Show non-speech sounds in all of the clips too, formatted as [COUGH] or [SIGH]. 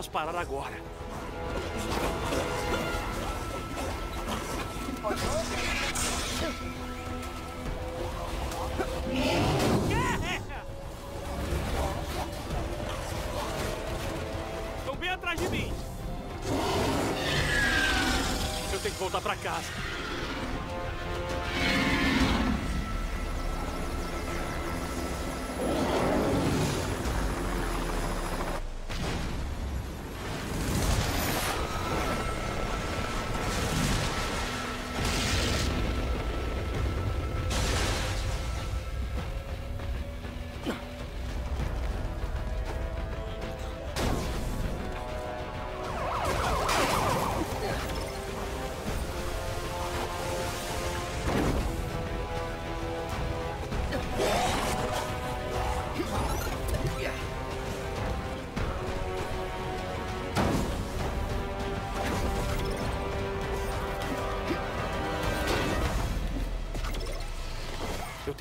posso parar agora. Estão bem atrás de mim. Eu tenho que voltar pra casa.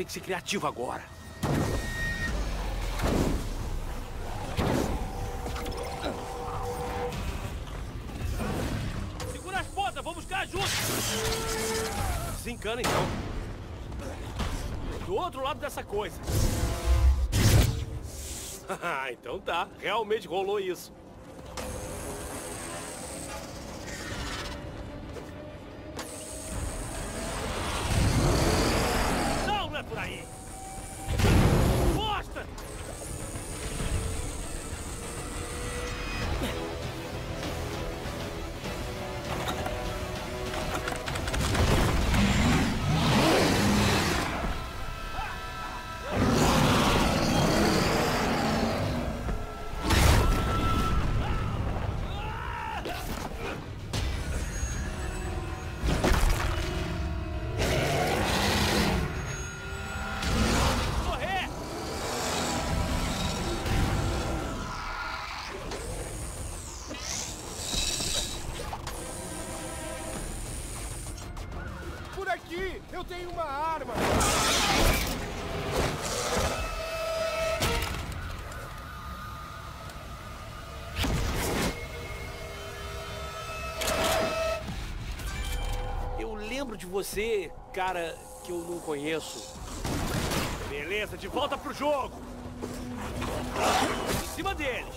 Que ser criativo agora. Segura as pontas, vamos buscar ajuda. Desencana então. Do outro lado dessa coisa. [LAUGHS] Ah, então tá. Realmente rolou isso. Lembro de você, cara que eu não conheço. Beleza, de volta pro jogo. Em cima deles.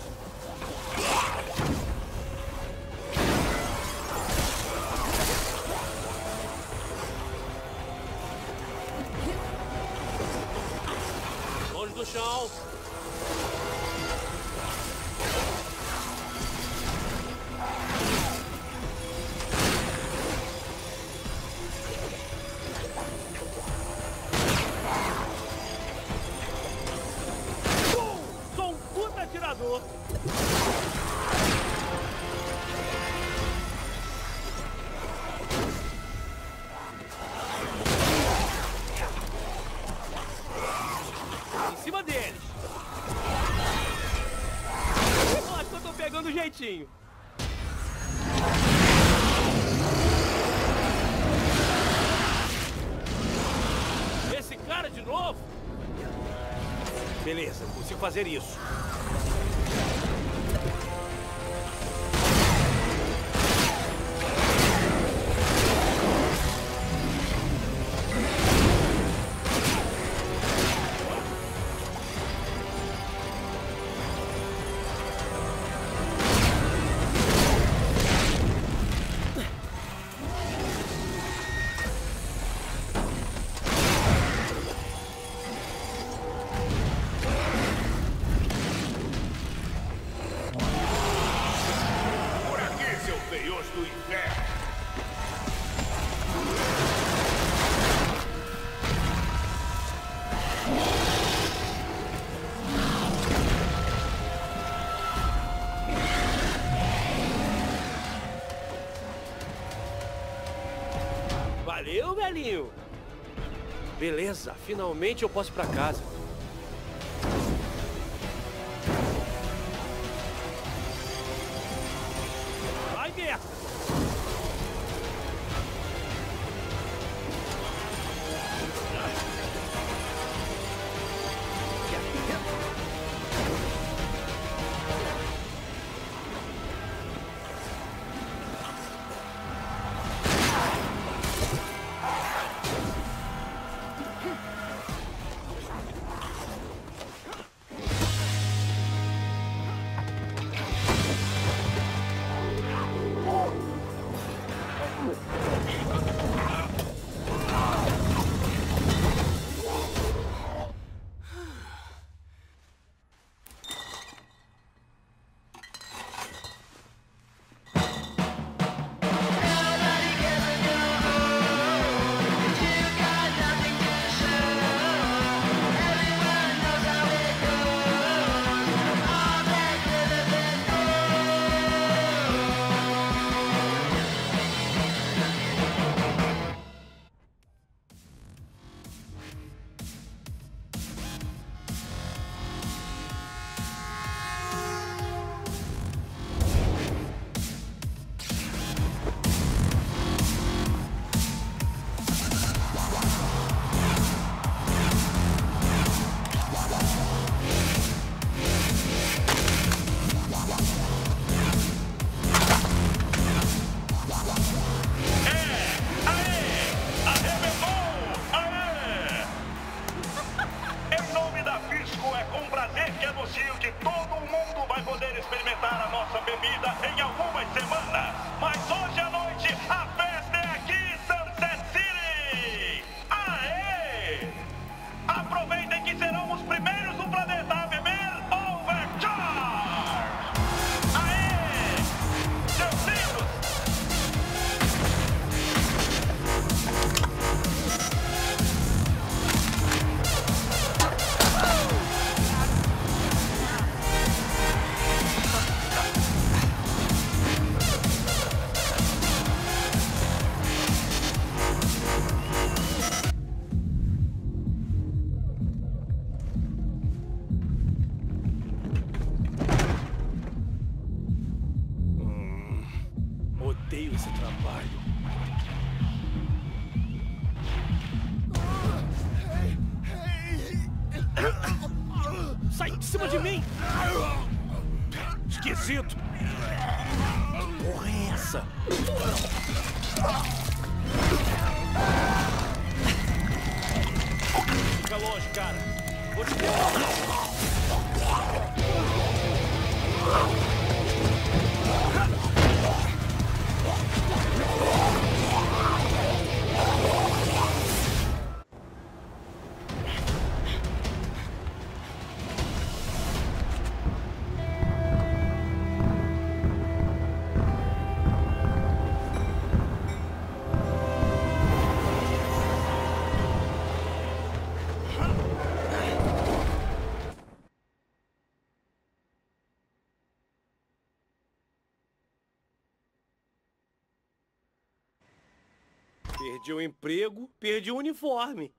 Longe do chão. Fazer isso. Velhinho. Beleza, finalmente eu posso ir pra casa. Longe, cara. Vou te derrubar. Perdi o emprego, perdi o uniforme.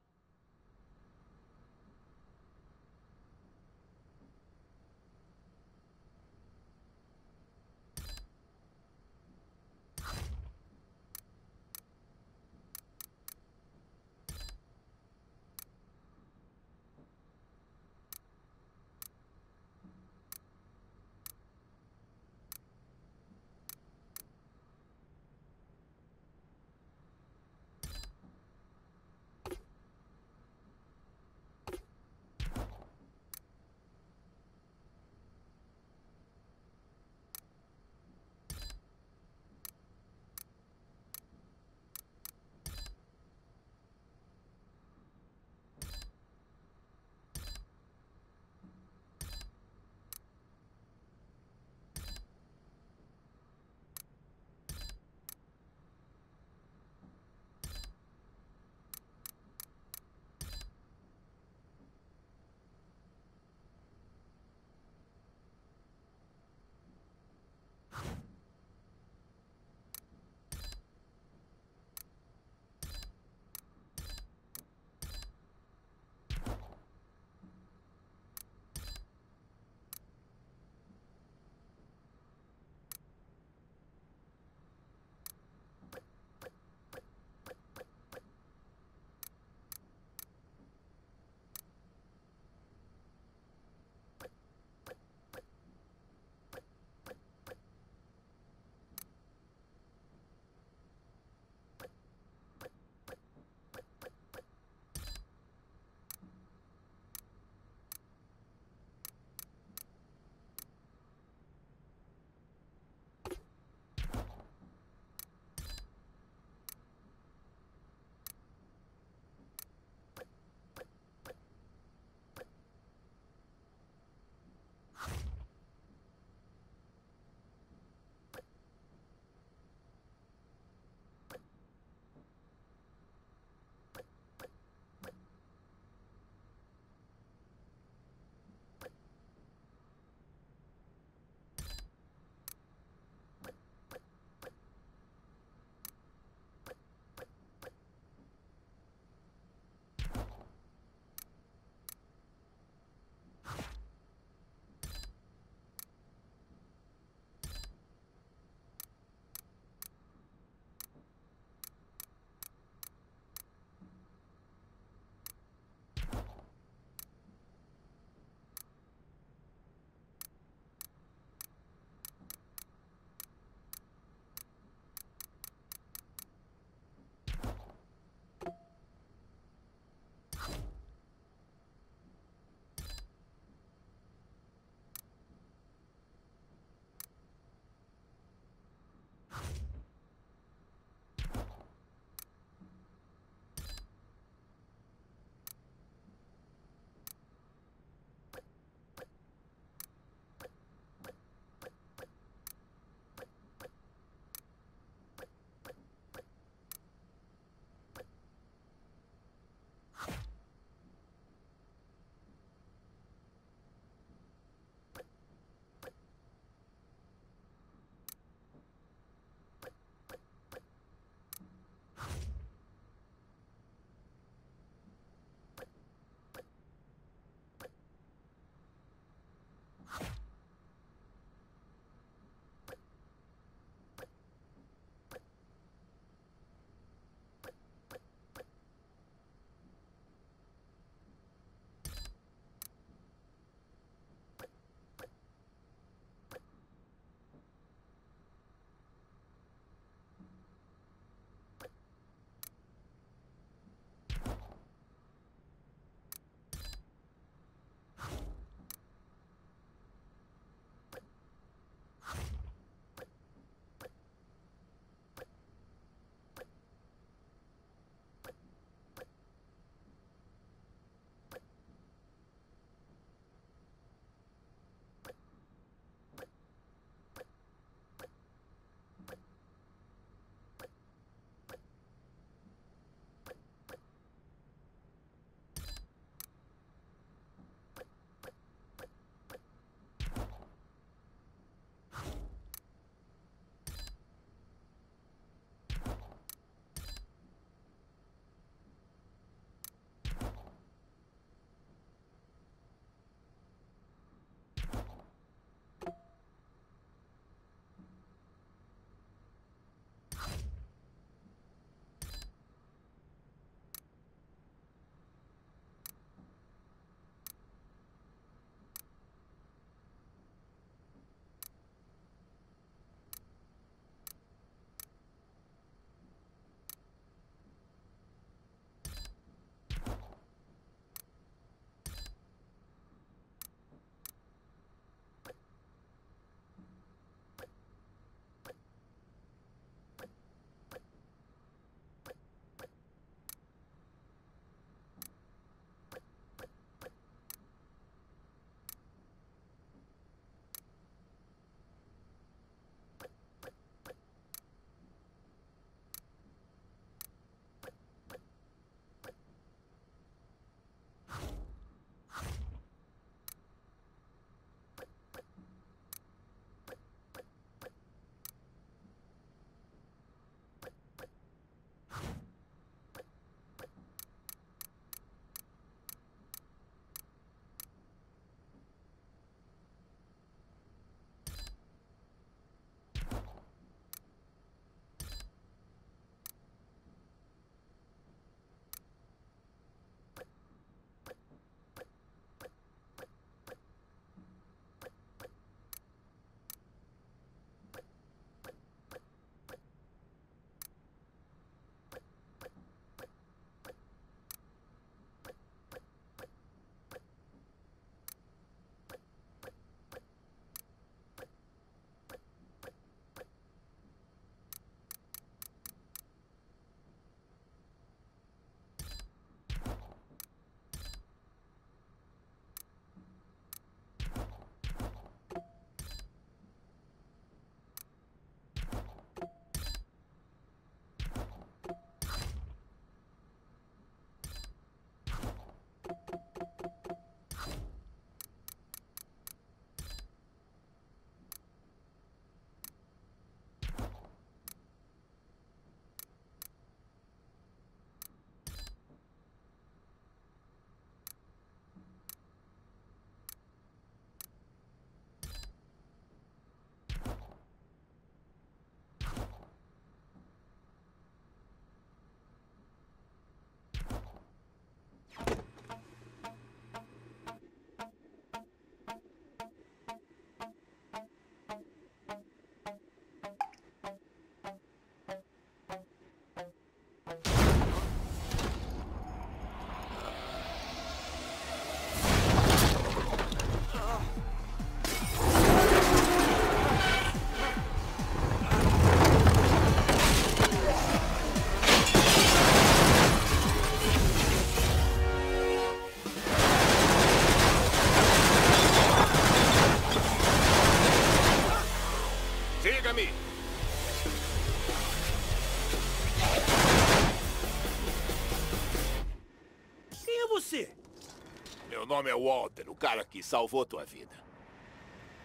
Nome é Walter, o cara que salvou tua vida.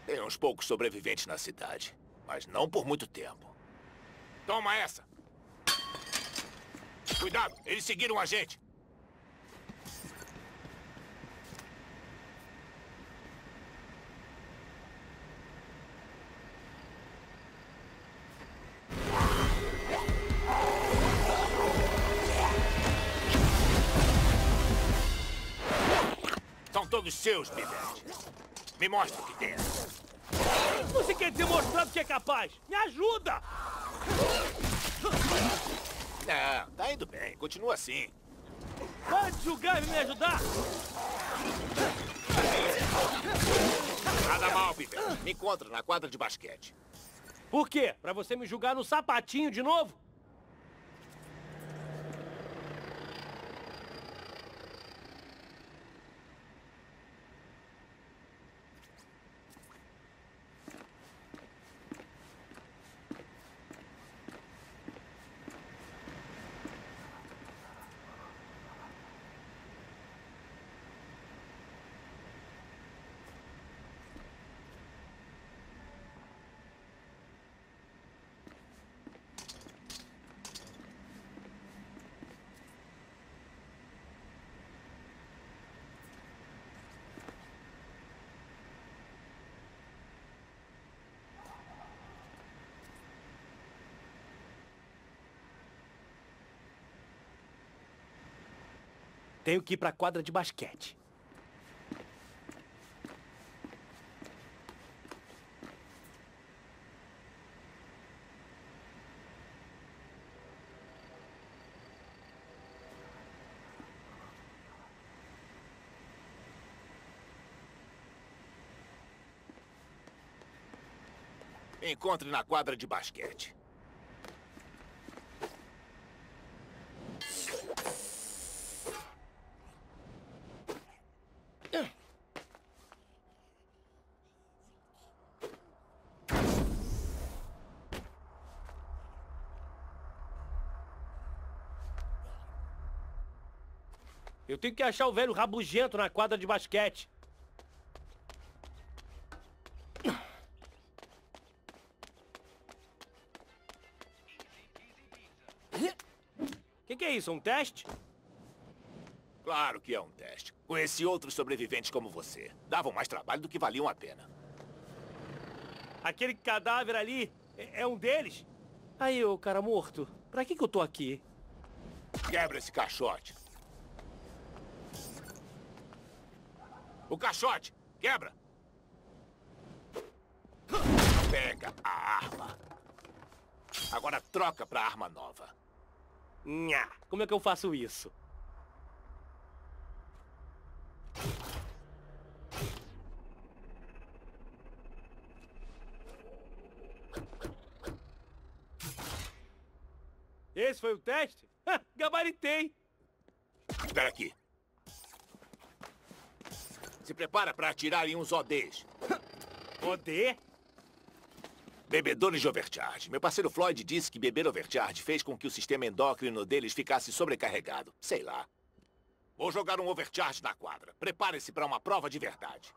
Tem uns poucos sobreviventes na cidade, mas não por muito tempo. Toma essa! Cuidado, eles seguiram a gente! São todos seus, Pivete. Me mostra o que tem. Você quer demonstrar do que é capaz? Me ajuda! Não, tá indo bem. Continua assim. Para de julgar e me ajudar! Nada mal, Pivete. Me encontra na quadra de basquete. Por quê? Pra você me julgar no sapatinho de novo? Tenho que ir pra quadra de basquete. Me encontre na quadra de basquete. Eu tenho que achar o velho rabugento na quadra de basquete. O que, que é isso? Um teste? Claro que é um teste. Conheci outros sobreviventes como você. Davam mais trabalho do que valiam a pena. Aquele cadáver ali é, é um deles? Aí, ô cara morto, pra que, que eu tô aqui? Quebra esse caixote. O caixote! Quebra! Pega a arma. Agora troca pra arma nova. Nha, como é que eu faço isso? Esse foi o teste? [LAUGHS] Gabaritei! Espera aqui. Se prepara para atirar em uns ODs. [LAUGHS] OD? Bebedores de overcharge. Meu parceiro Floyd disse que beber overcharge fez com que o sistema endócrino deles ficasse sobrecarregado. Sei lá. Vou jogar um overcharge na quadra. Prepare-se para uma prova de verdade.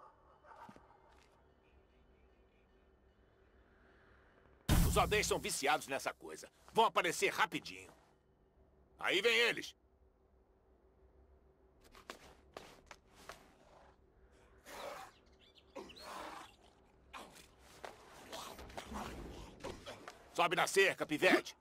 Os ODs são viciados nessa coisa. Vão aparecer rapidinho. Aí vem eles. Sobe na cerca, pivete.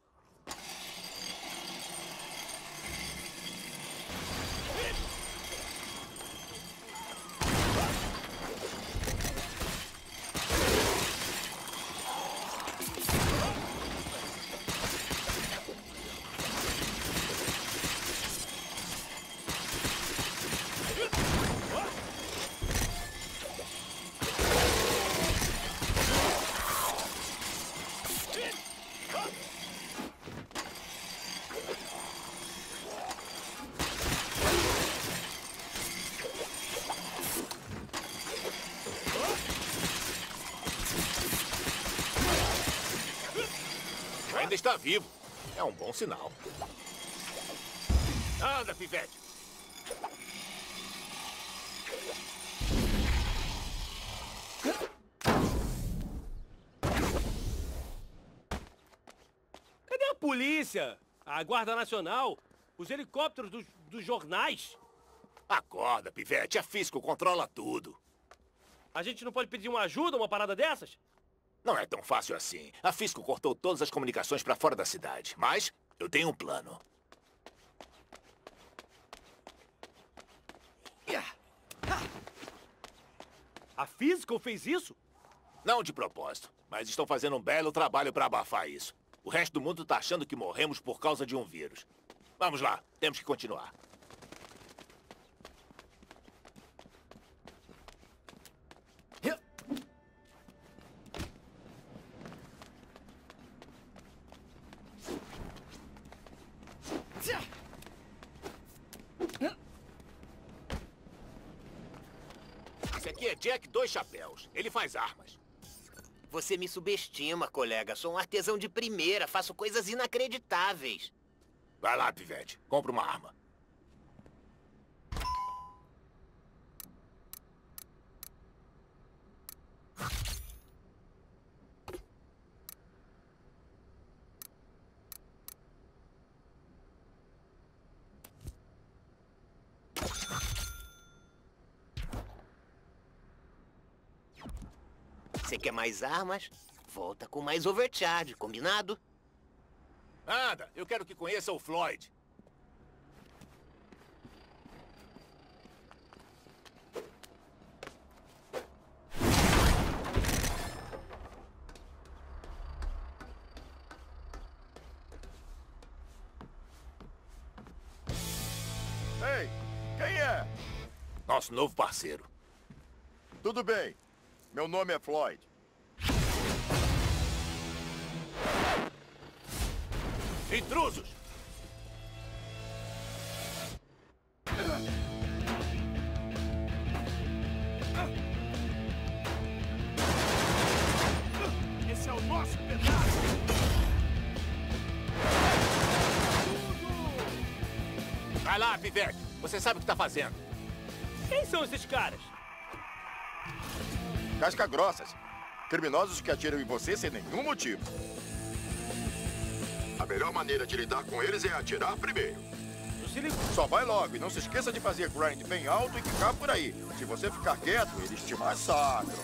Bom sinal. Anda, pivete. Cadê a polícia? A Guarda Nacional? Os helicópteros dos, dos jornais? Acorda, pivete. A Fisco controla tudo. A gente não pode pedir uma ajuda, uma parada dessas? Não é tão fácil assim. A Fisco cortou todas as comunicações para fora da cidade. Mas eu tenho um plano. A Physical fez isso? Não de propósito, mas estão fazendo um belo trabalho para abafar isso. O resto do mundo tá achando que morremos por causa de um vírus. Vamos lá, temos que continuar. Jack Dois Chapéus. Ele faz armas. Você me subestima, colega. Sou um artesão de primeira, faço coisas inacreditáveis. Vai lá, pivete. Compra uma arma. Quer mais armas? Volta com mais overcharge, combinado? Anda, eu quero que conheça o Floyd. Ei, quem é? Nosso novo parceiro. Tudo bem. Meu nome é Floyd. Intrusos! Esse é o nosso pedaço! Vai lá, pivete. Você sabe o que tá fazendo. Quem são esses caras? Casca grossas. Criminosos que atiram em você sem nenhum motivo. Melhor maneira de lidar com eles é atirar primeiro. Só vai logo e não se esqueça de fazer grind bem alto e ficar por aí. Se você ficar quieto, eles te massacram.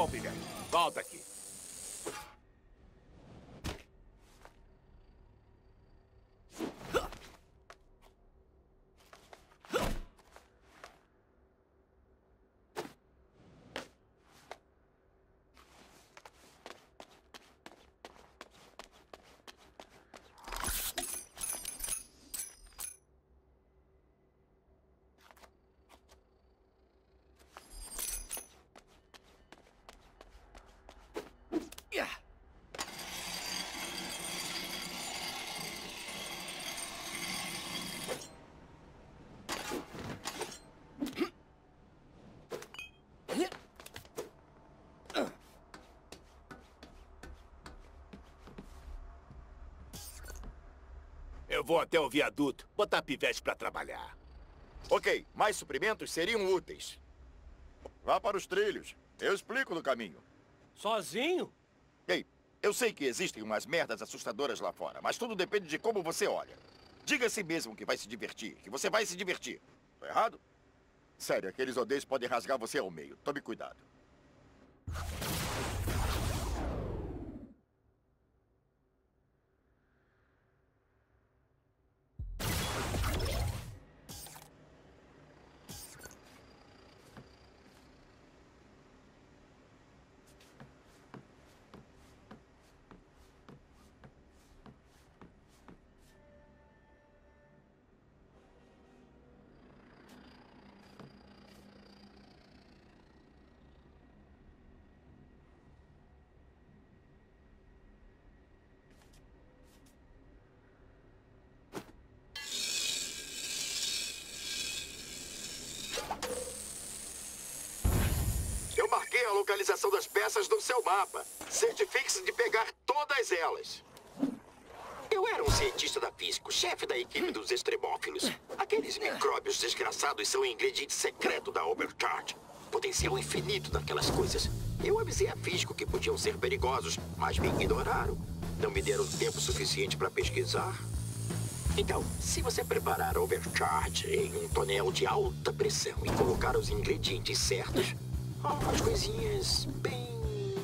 Bom. Volta aqui. Eu vou até o viaduto, botar pivete pra trabalhar. Ok, mais suprimentos seriam úteis. Vá para os trilhos. Eu explico no caminho. Sozinho? Ei, eu sei que existem umas merdas assustadoras lá fora, mas tudo depende de como você olha. Diga a si mesmo que vai se divertir, que você vai se divertir. Tô errado? Sério, aqueles odeios podem rasgar você ao meio. Tome cuidado. a localização das peças no seu mapa. Certifique-se de pegar todas elas. Eu era um cientista da física, chefe da equipe dos extremófilos. Aqueles micróbios desgraçados são o ingrediente secreto da Overcharge. Potencial infinito daquelas coisas. Eu avisei a físico que podiam ser perigosos, mas me ignoraram. Não me deram tempo suficiente para pesquisar. Então, se você preparar Overcharge em um tonel de alta pressão e colocar os ingredientes certos, as coisinhas bem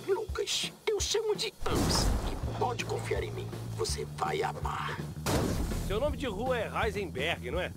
loucas. Eu chamo de UMPS. E pode confiar em mim. Você vai amar. Seu nome de rua é Heisenberg, não é?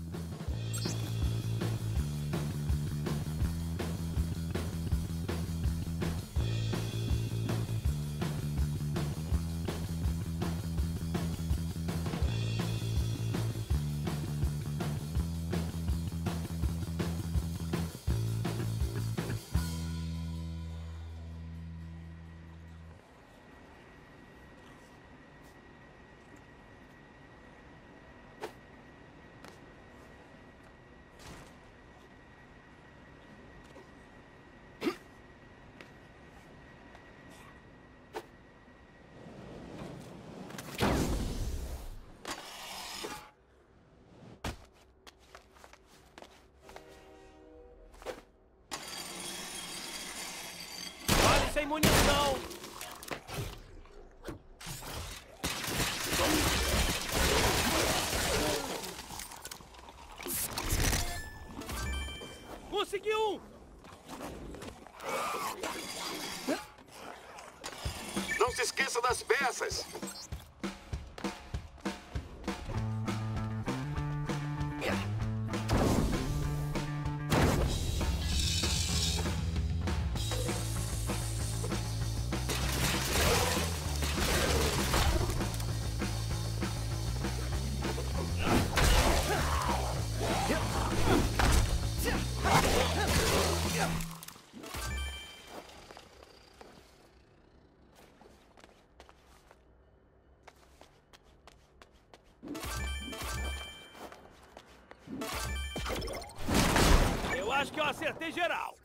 Acertei geral.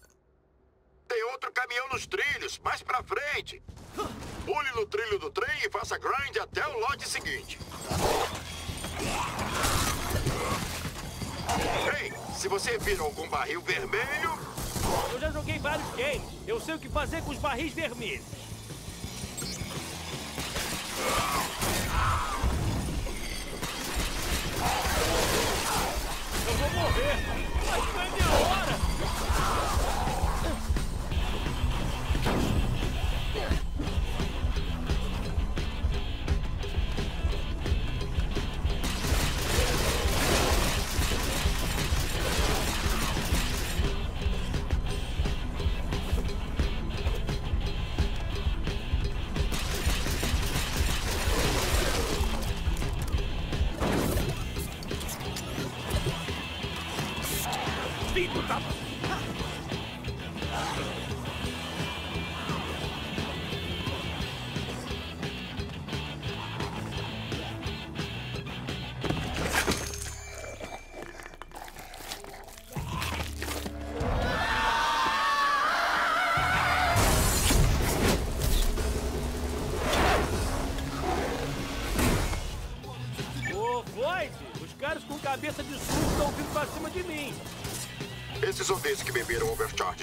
Tem outro caminhão nos trilhos, mais pra frente. Pule no trilho do trem e faça grind até o lote seguinte. Ei, se você vira algum barril vermelho, Eu já joguei vários games. Eu sei o que fazer com os barris vermelhos.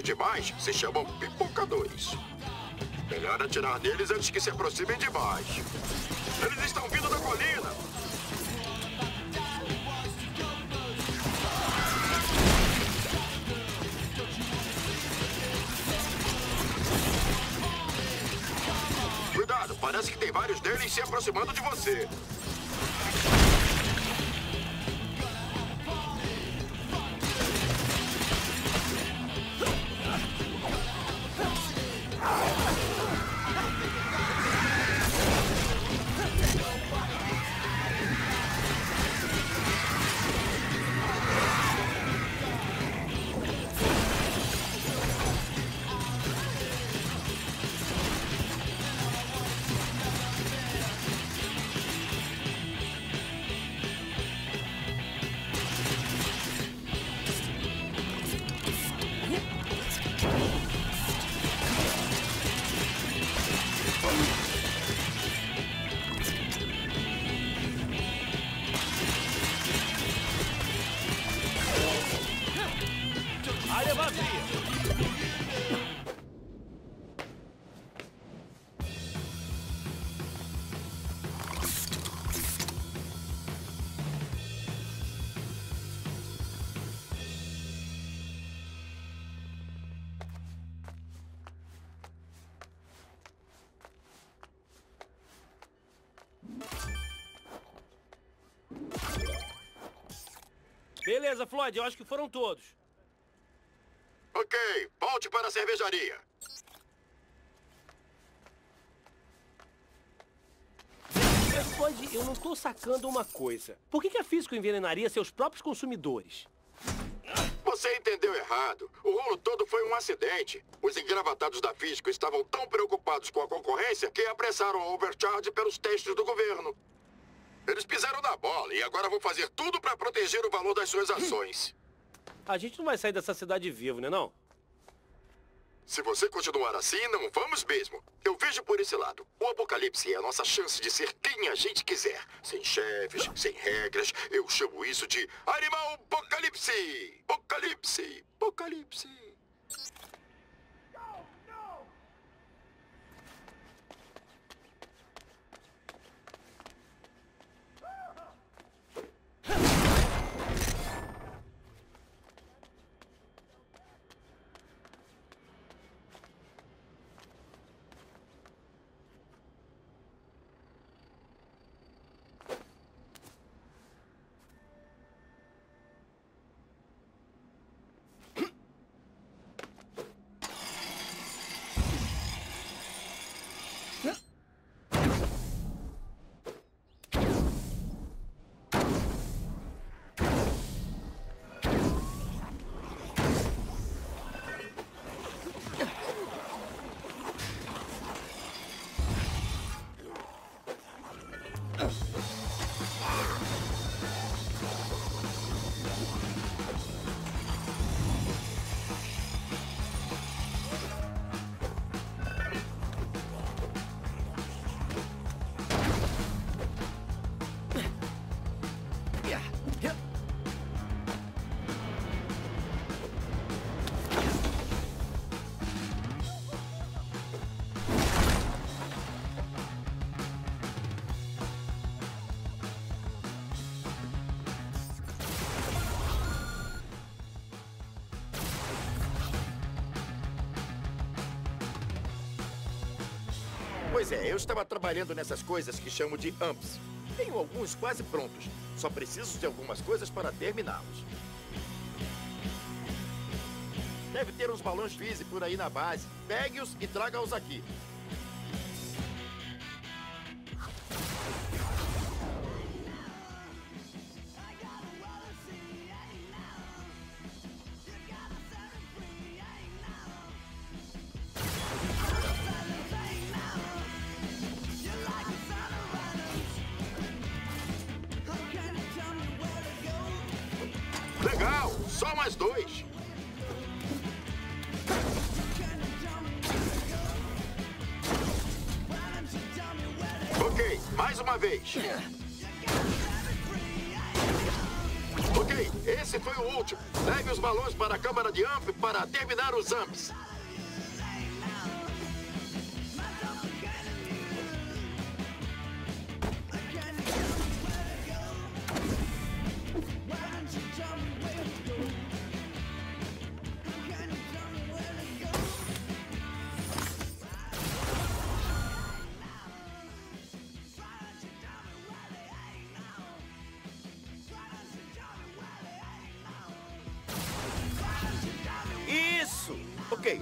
Overcharge demais se chamam pipocadores. Melhor atirar neles antes que se aproximem demais. Eles estão vindo da colina. Cuidado, parece que tem vários deles se aproximando de você. Beleza, Floyd, eu acho que foram todos. Ok, volte para a cervejaria. Floyd, eu não tô sacando uma coisa. Por que, que a física envenenaria seus próprios consumidores? Você entendeu errado. O rolo todo foi um acidente. Os engravatados da Fisco estavam tão preocupados com a concorrência que apressaram a overcharge pelos testes do governo. Eles pisaram na bola e agora vão fazer tudo para proteger o valor das suas ações. A gente não vai sair dessa cidade vivo, né não? Se você continuar assim, não vamos mesmo. Eu vejo por esse lado. O apocalipse é a nossa chance de ser quem a gente quiser. Sem chefes, sem regras. Eu chamo isso de Animal Apocalipse! Apocalipse! Apocalipse! Pois é, eu estava trabalhando nessas coisas que chamo de amps. Tenho alguns quase prontos. Só preciso de algumas coisas para terminá-los. Deve ter uns balões Fizzy por aí na base. Pegue-os e traga-os aqui.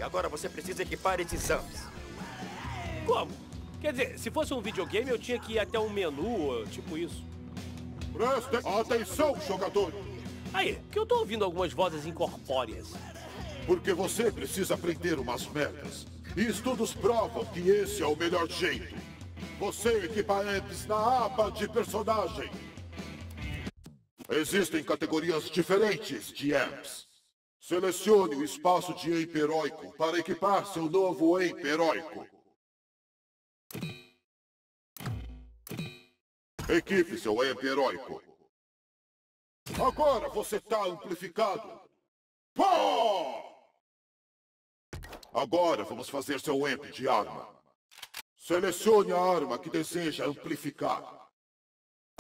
Agora você precisa equipar esses AMPs. Como? Quer dizer, se fosse um videogame, eu tinha que ir até um menu, tipo isso. Prestem atenção, jogador! Aí, que eu tô ouvindo algumas vozes incorpóreas. Porque você precisa aprender umas merdas. E estudos provam que esse é o melhor jeito. Você equipa amps na aba de personagem. Existem categorias diferentes de amps. Selecione o espaço de amp heróico para equipar seu novo amp heróico. Equipe seu amp heróico. Agora você tá amplificado. Pó! Agora vamos fazer seu amp de arma. Selecione a arma que deseja amplificar.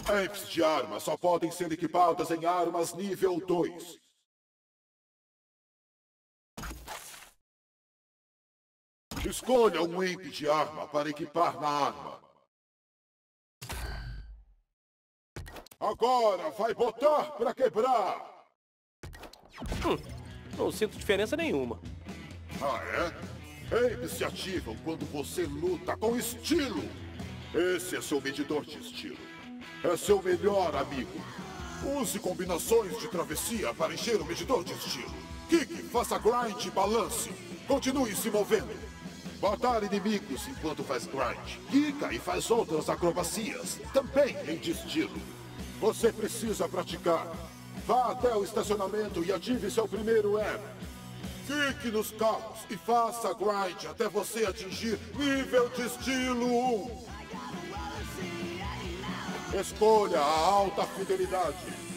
Amps de arma só podem ser equipadas em armas nível 2. Escolha um amp de arma para equipar na arma. Agora vai botar para quebrar! Hum, não sinto diferença nenhuma. Ah, é? Apes se ativam quando você luta com estilo. Esse é seu medidor de estilo. É seu melhor amigo. Use combinações de travessia para encher o medidor de estilo. Kick, faça grind e balance. Continue se movendo. Matar inimigos enquanto faz grind. Kika e faz outras acrobacias, também em destilo. Você precisa praticar. Vá até o estacionamento e ative seu primeiro app. Fique nos carros e faça grind até você atingir nível de estilo 1. Escolha a alta fidelidade.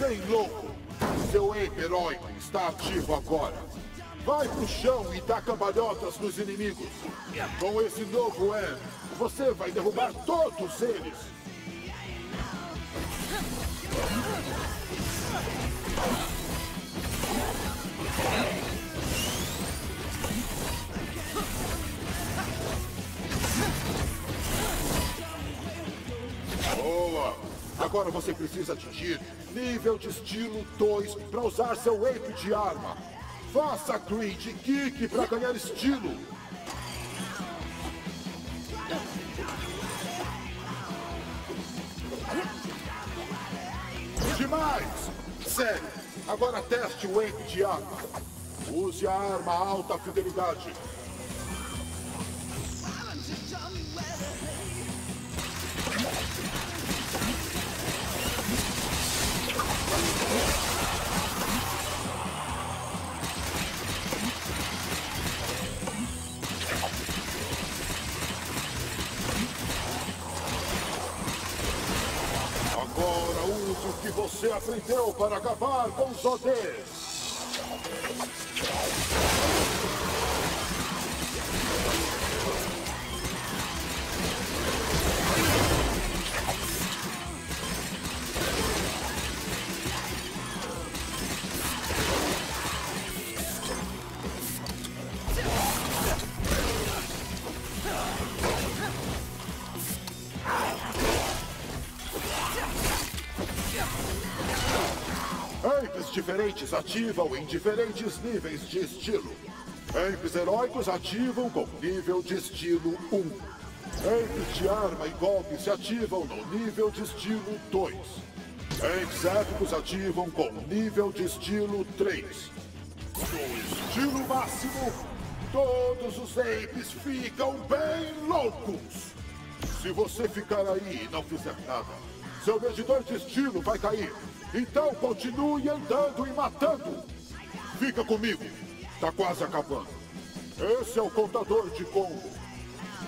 Bem louco! Seu ape heróico está ativo agora. Vai pro chão e dá cambalhotas nos inimigos. Com esse novo app, você vai derrubar todos eles. Boa! Agora você precisa atingir nível de estilo 2 para usar seu ape de arma. Faça grid kick para ganhar estilo. Demais! Sério, agora teste o ape de arma. Use a arma alta fidelidade. Você aprendeu para acabar com os odeios. Ativam em diferentes níveis de estilo. Apes heróicos ativam com nível de estilo 1. Apes de arma e golpe se ativam no nível de estilo 2. Apes épicos ativam com nível de estilo 3. No estilo máximo, todos os apes ficam bem loucos. Se você ficar aí e não fizer nada, seu medidor de estilo vai cair. Então continue andando e matando. Fica comigo. Tá quase acabando. Esse é o contador de combo.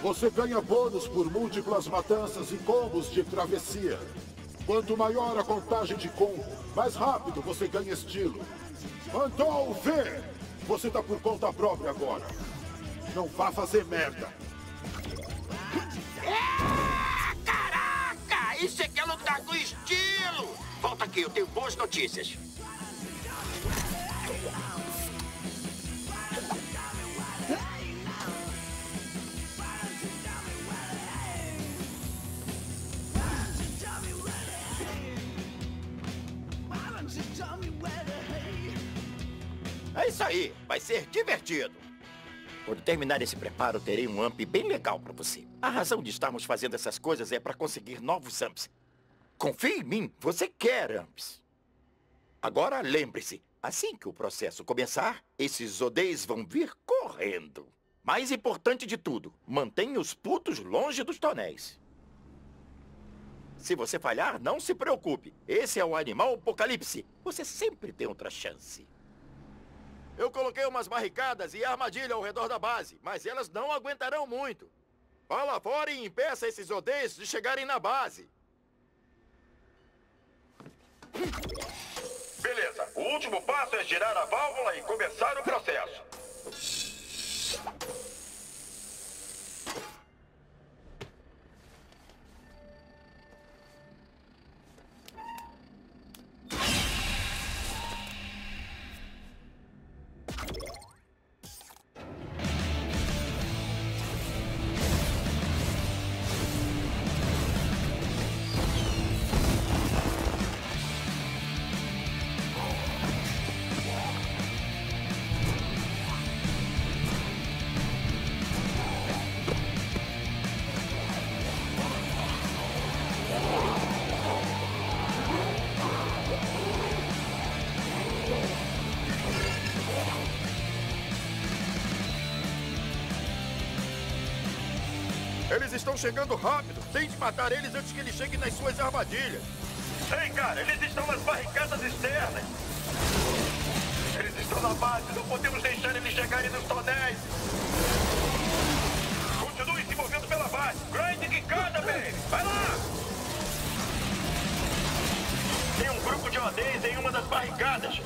Você ganha bônus por múltiplas matanças e combos de travessia. Quanto maior a contagem de combo, mais rápido você ganha estilo. Mandou ver! Você tá por conta própria agora. Não vá fazer merda. É, caraca! Isso é que é lutar com estilo! Volta aqui, eu tenho boas notícias. É isso aí, vai ser divertido. Quando terminar esse preparo, terei um amp bem legal pra você. A razão de estarmos fazendo essas coisas é para conseguir novos amps. Confie em mim, você quer amps. Agora lembre-se, assim que o processo começar, esses odeios vão vir correndo. Mais importante de tudo, mantenha os putos longe dos tonéis. Se você falhar, não se preocupe. Esse é o animal apocalipse. Você sempre tem outra chance. Eu coloquei umas barricadas e armadilha ao redor da base, mas elas não aguentarão muito. Vá lá fora e impeça esses odeios de chegarem na base. Beleza. O último passo é girar a válvula e começar o processo. Chegando rápido. Tente matar eles antes que eles cheguem nas suas armadilhas. Ei, cara, eles estão nas barricadas externas. Eles estão na base, não podemos deixar eles chegarem nos tonéis. Continue se movendo pela base. Grind quicada, baby. Vai lá! Tem um grupo de odeios em uma das barricadas.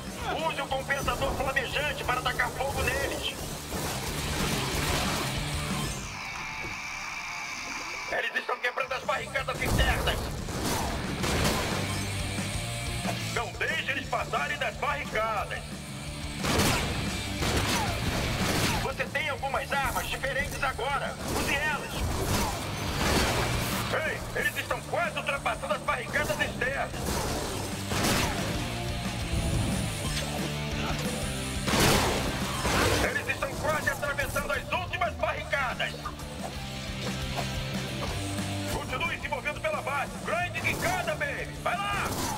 Use o compensador flamejante para tacar fogo neles. Estão quebrando as barricadas internas. Não deixe eles passarem das barricadas. Você tem algumas armas diferentes agora. Use elas. Ei, eles estão quase ultrapassando as barricadas externas. Eles estão quase atravessando quicada, baby. Vai lá!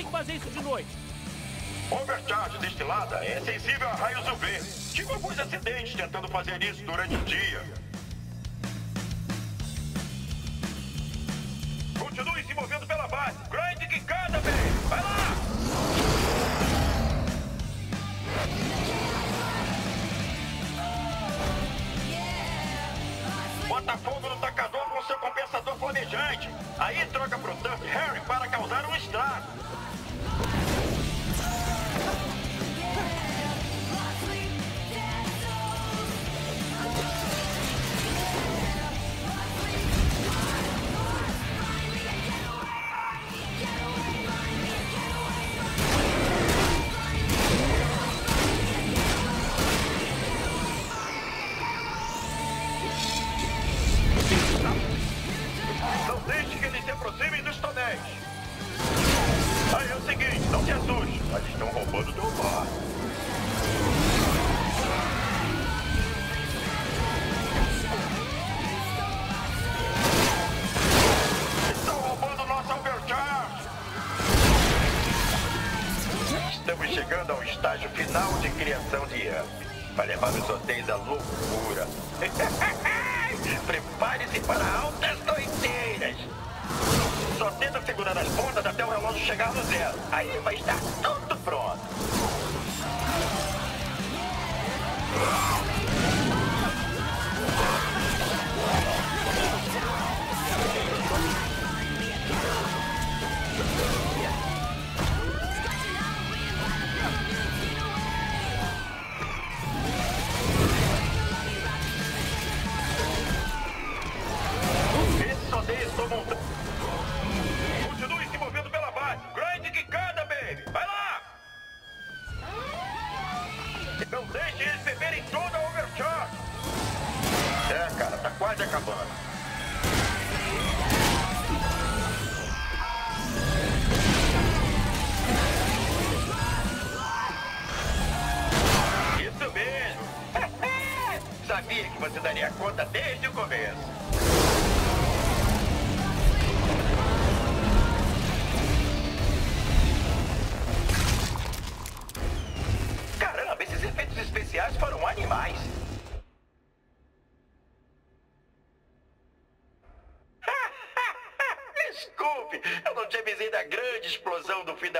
Tem que fazer isso de noite? Overcharge destilada é sensível a raios UV. Tive alguns acidentes tentando fazer isso durante o dia. Continue se movendo pela base. Grind quicada, baby. Vai lá! Bota fogo no tacador com seu compensador flamejante. Aí troca pro Tuff Harry para causar um estrago.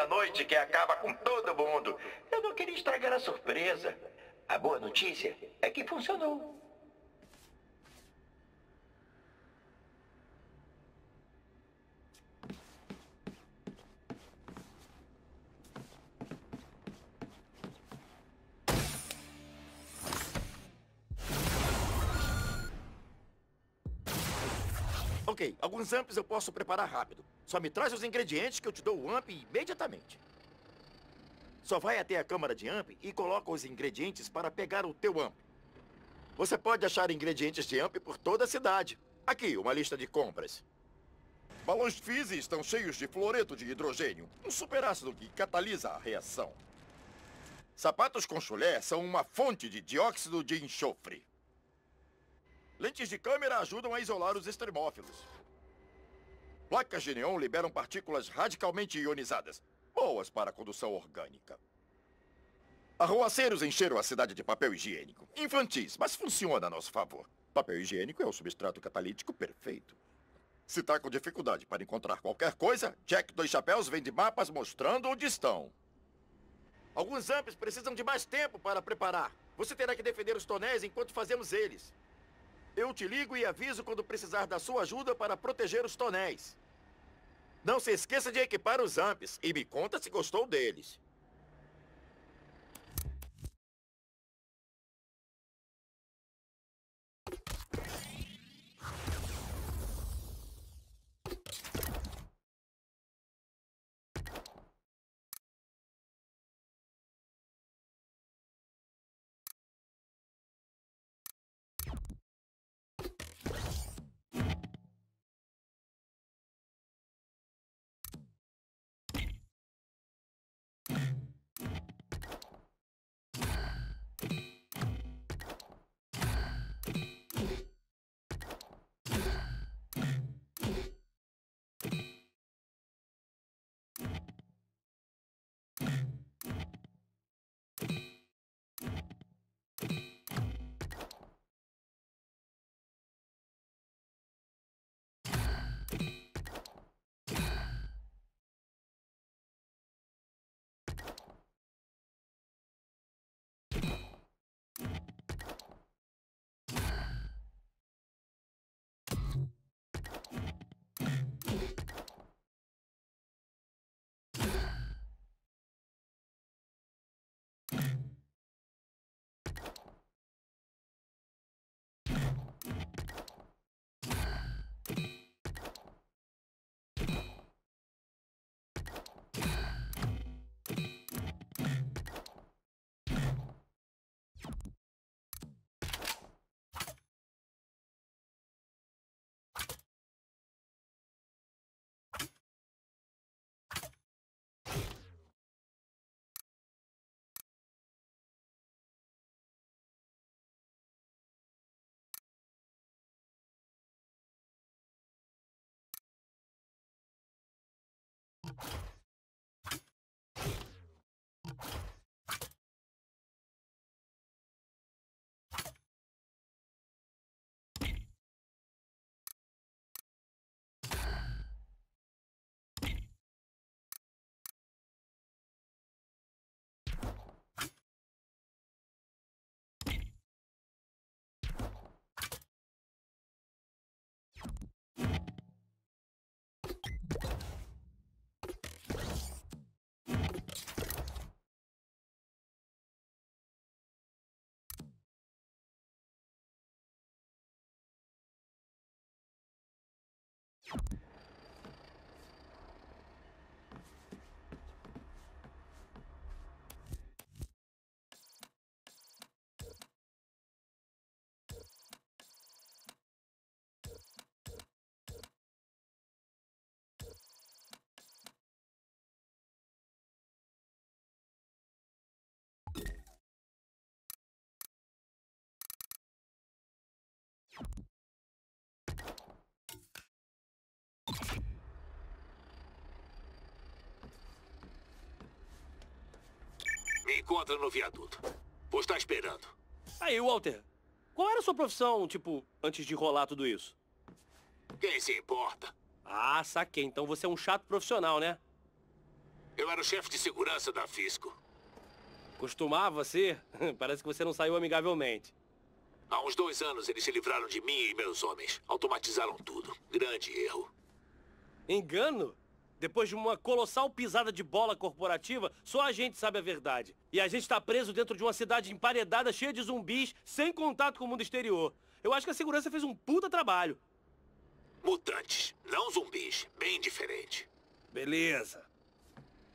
Da noite que acaba com todo mundo. Eu não queria estragar a surpresa. A boa notícia é que funcionou. Ok, alguns amps eu posso preparar rápido. Só me traz os ingredientes que eu te dou o amp imediatamente. Só vai até a câmara de amp e coloca os ingredientes para pegar o teu amp. Você pode achar ingredientes de amp por toda a cidade. Aqui, uma lista de compras. Balões Fizzy estão cheios de fluoreto de hidrogênio, um superácido que catalisa a reação. Sapatos com chulé são uma fonte de dióxido de enxofre. Lentes de câmera ajudam a isolar os extremófilos. Placas de neon liberam partículas radicalmente ionizadas, boas para a condução orgânica. Arruaceiros encheram a cidade de papel higiênico. Infantis, mas funciona a nosso favor. Papel higiênico é o substrato catalítico perfeito. Se está com dificuldade para encontrar qualquer coisa, Jack Dois Chapéus vende mapas mostrando onde estão. Alguns amps precisam de mais tempo para preparar. Você terá que defender os tonéis enquanto fazemos eles. Eu te ligo e aviso quando precisar da sua ajuda para proteger os tonéis. Não se esqueça de equipar os amps e me conta se gostou deles. you you Me encontra no viaduto. Vou estar esperando. Aí, Walter, qual era a sua profissão, tipo, antes de rolar tudo isso? Quem se importa? Ah, saquei. Então você é um chato profissional, né? Eu era o chefe de segurança da Fisco. Costumava ser? [LAUGHS] Parece que você não saiu amigavelmente. Há uns dois anos eles se livraram de mim e meus homens. Automatizaram tudo. Grande erro. Engano? Depois de uma colossal pisada de bola corporativa, só a gente sabe a verdade. E a gente tá preso dentro de uma cidade emparedada, cheia de zumbis, sem contato com o mundo exterior. Eu acho que a segurança fez um puta trabalho. Mutantes, não zumbis. Bem diferente. Beleza.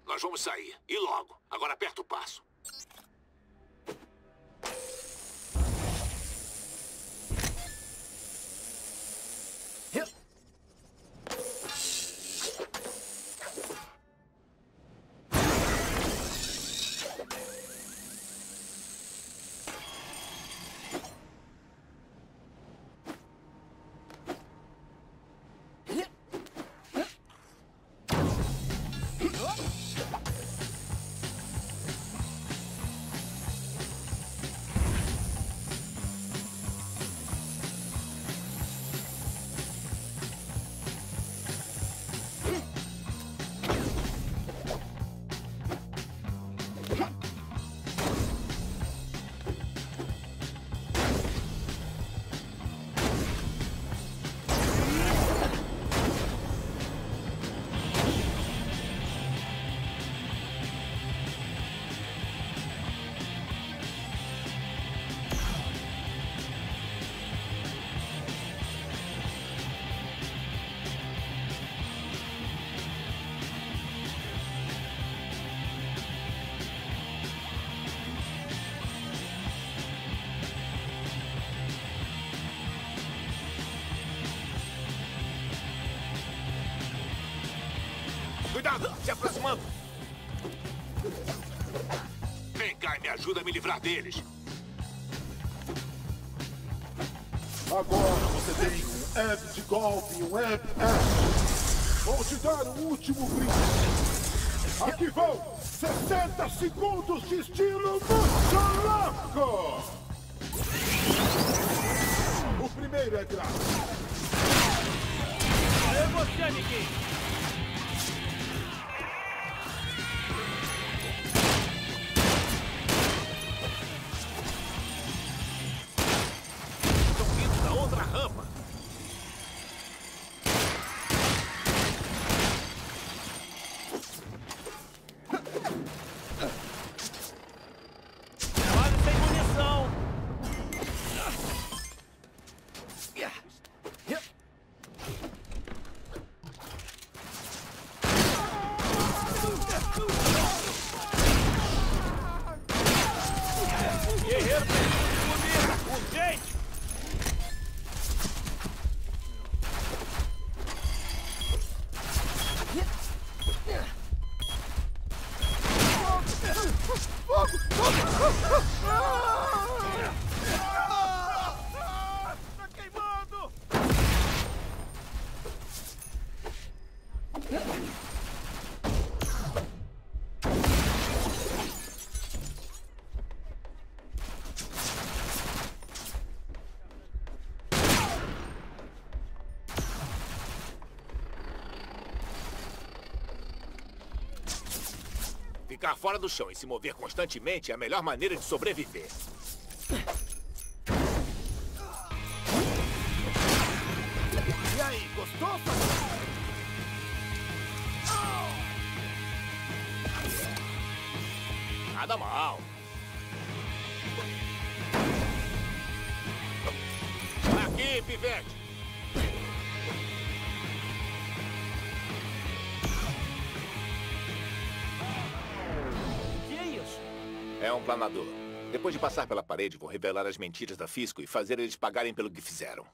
Nós vamos sair. E logo. Agora aperta o passo. Deles. Agora você tem um app de golfe e um app app. Vou te dar um último brinde. Aqui vão 60 segundos de estilo muito louco. O primeiro é grátis. É você, amiguinho. Ficar fora do chão e se mover constantemente é a melhor maneira de sobreviver. Depois de passar pela parede, vou revelar as mentiras da Fisco e fazer eles pagarem pelo que fizeram.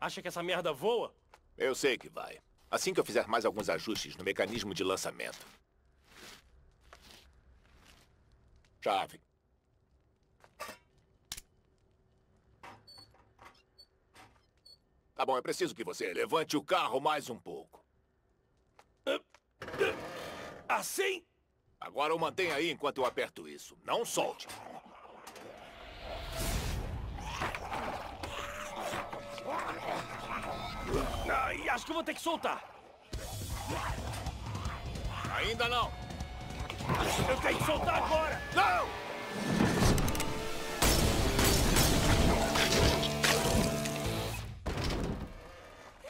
Acha que essa merda voa? Eu sei que vai. Assim que eu fizer mais alguns ajustes no mecanismo de lançamento. Chave. Tá bom, é preciso que você levante o carro mais um pouco. Assim? Agora o mantenha aí enquanto eu aperto isso. Não solte. Ai, acho que vou ter que soltar. Ainda não. Eu tenho que soltar agora. Não!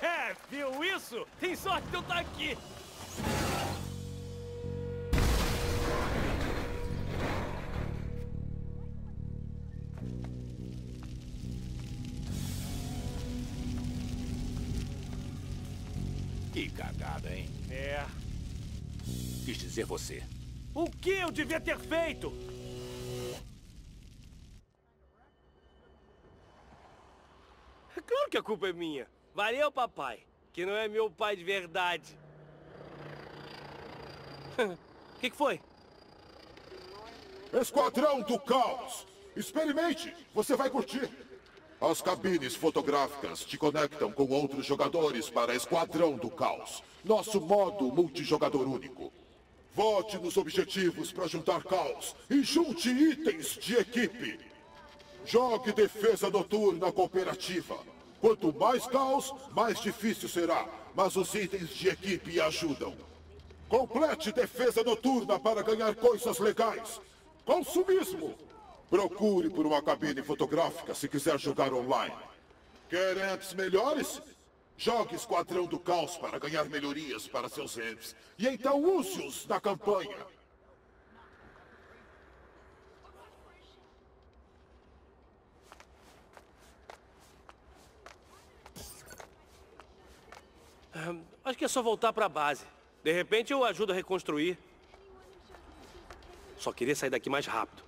É, viu isso? Tem sorte que eu tá aqui. Cagada, hein? É. Quis dizer você. O que eu devia ter feito? É Claro que a culpa é minha. Valeu, papai. Que não é meu pai de verdade. O [LAUGHS] que, que foi? Esquadrão do Caos! Experimente! Você vai curtir! As cabines fotográficas te conectam com outros jogadores para Esquadrão do Caos, nosso modo multijogador único. Vote nos objetivos para juntar caos e junte itens de equipe. Jogue defesa noturna cooperativa. Quanto mais caos, mais difícil será, mas os itens de equipe ajudam. Complete defesa noturna para ganhar coisas legais. Consumismo. Procure por uma cabine fotográfica se quiser jogar online. Quer melhores? Jogue Esquadrão do Caos para ganhar melhorias para seus amps. E então use-os na campanha. Ahn, Acho que é só voltar pra base. De repente eu ajudo a reconstruir. Só queria sair daqui mais rápido.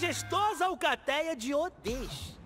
Majestosa alcateia de Odês.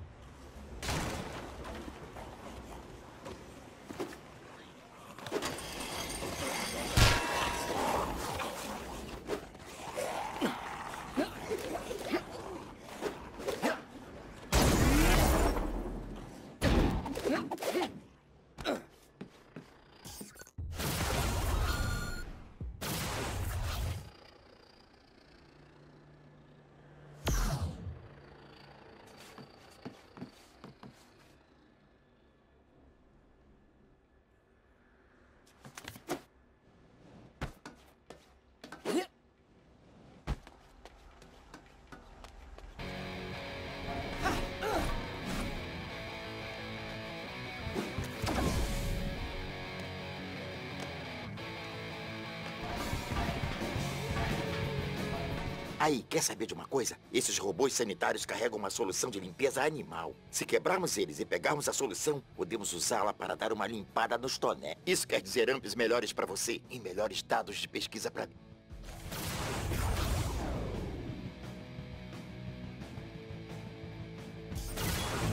Aí, quer saber de uma coisa? Esses robôs sanitários carregam uma solução de limpeza animal. Se quebrarmos eles e pegarmos a solução, podemos usá-la para dar uma limpada nos toné. Isso quer dizer amps melhores para você e melhores dados de pesquisa para mim.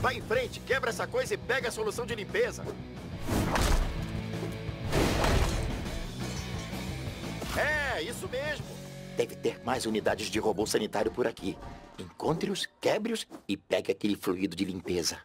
Vai em frente, quebra essa coisa e pega a solução de limpeza. É, isso mesmo. Deve ter mais unidades de robô sanitário por aqui. Encontre-os, quebre-os e pegue aquele fluido de limpeza.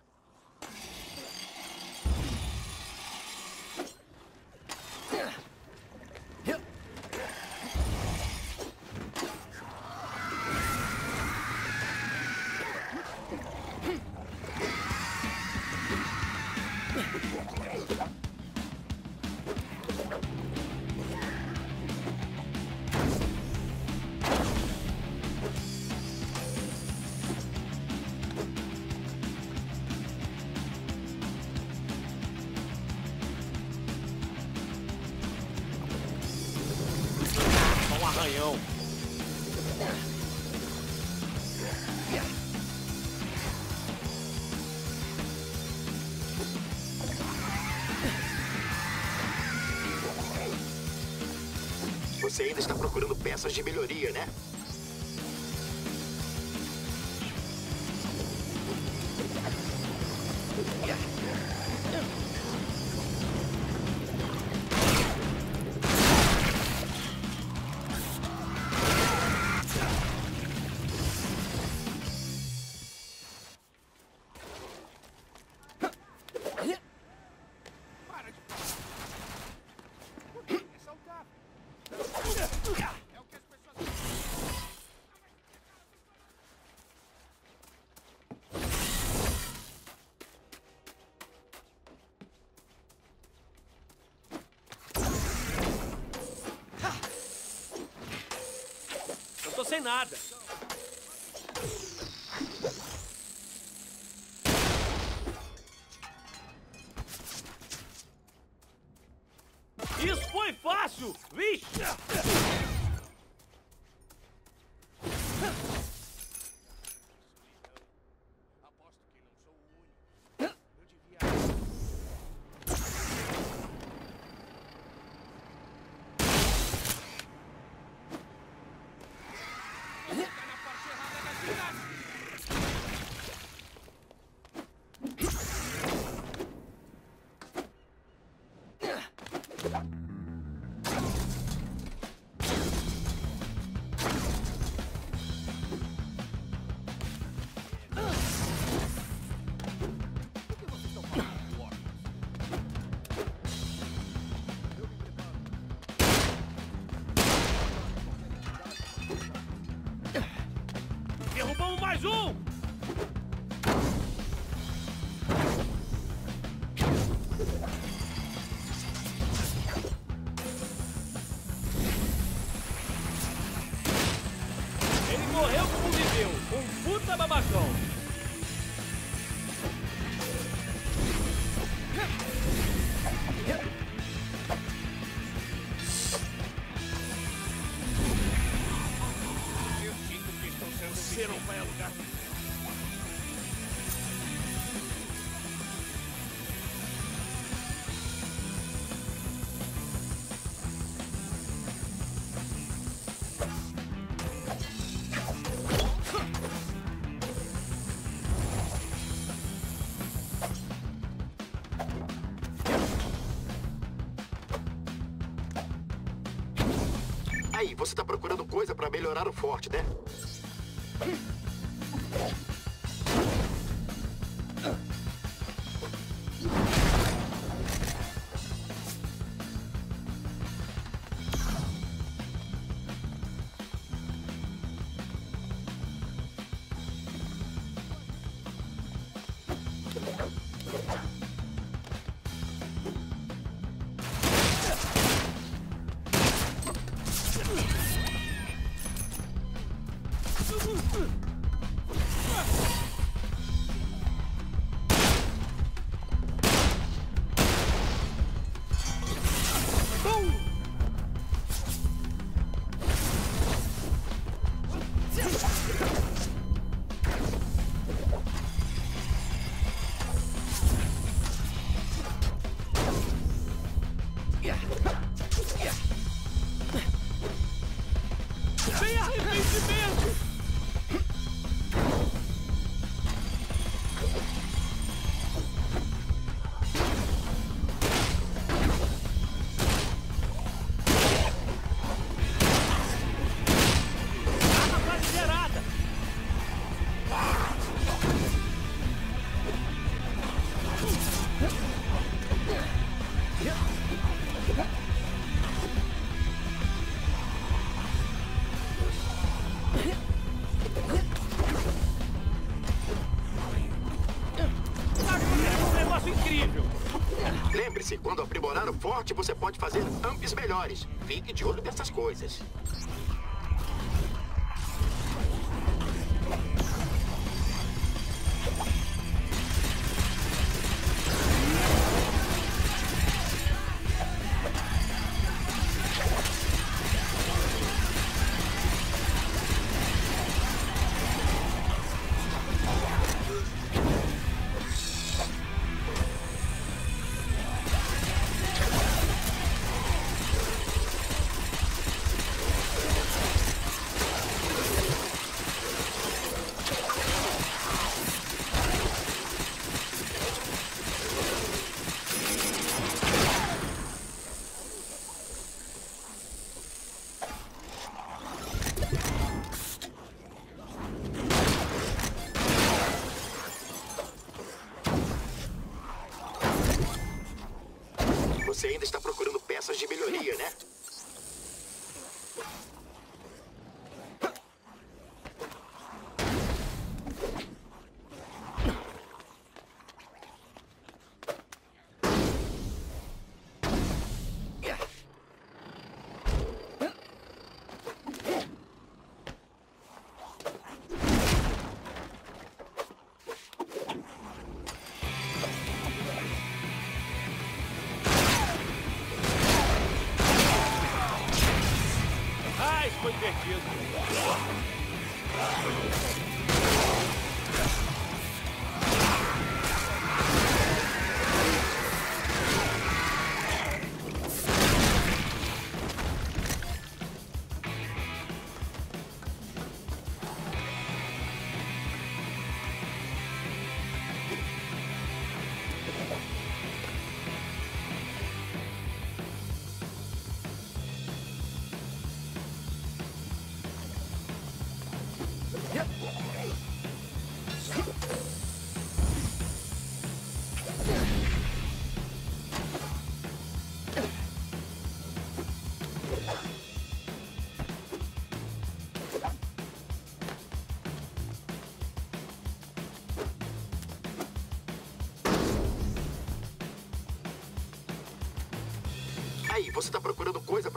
Você ainda está procurando peças de melhoria, né? Nada. você não vai alugar. Aí, você tá procurando coisa para melhorar o forte, né? forte, você pode fazer amps melhores. Fique de olho nessas coisas.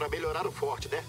melhorar o forte, né?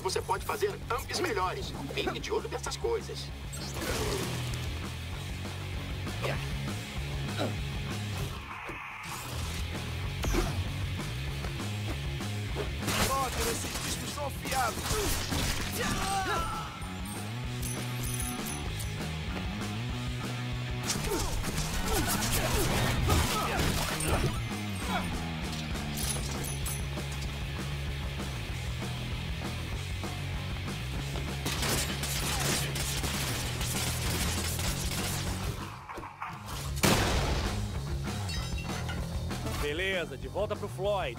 Você pode fazer amps melhores. Fique de olho nessas coisas. Floyd.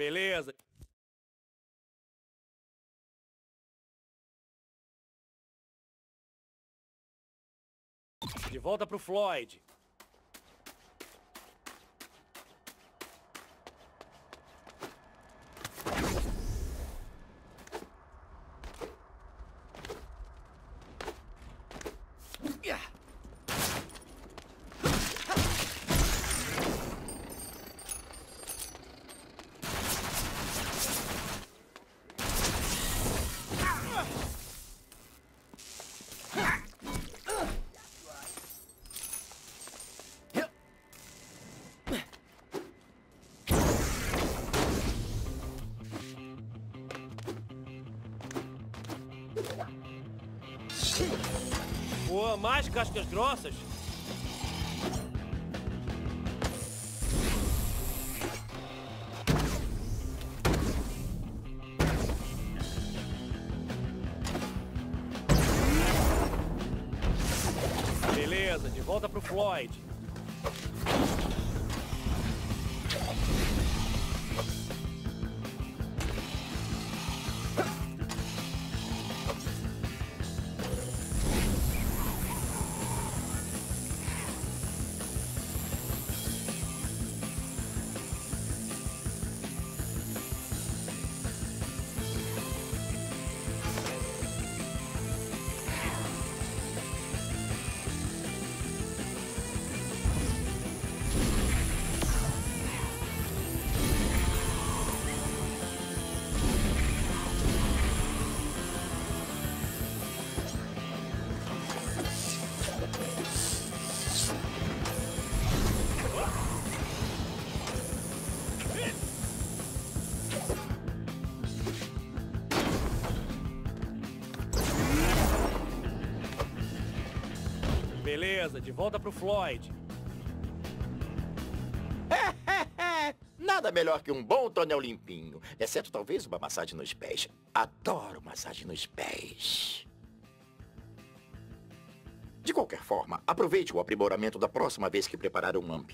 Beleza. De volta pro Floyd. Mais cascas grossas? Beleza, de volta pro Floyd. Beleza, de volta pro Floyd. [LAUGHS] Nada melhor que um bom tonel limpinho. Exceto talvez uma massagem nos pés. Adoro massagem nos pés. De qualquer forma, aproveite o aprimoramento da próxima vez que preparar um amp.